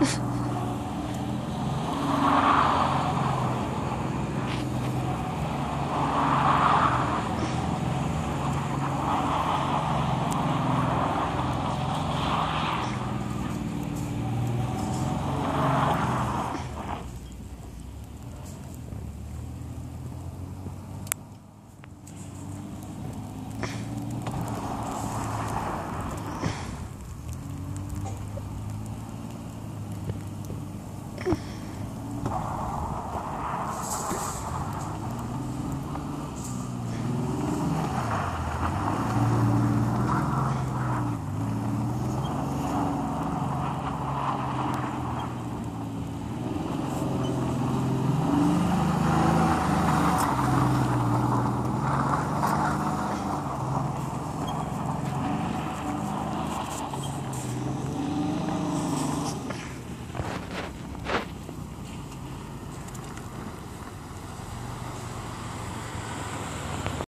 Yeah.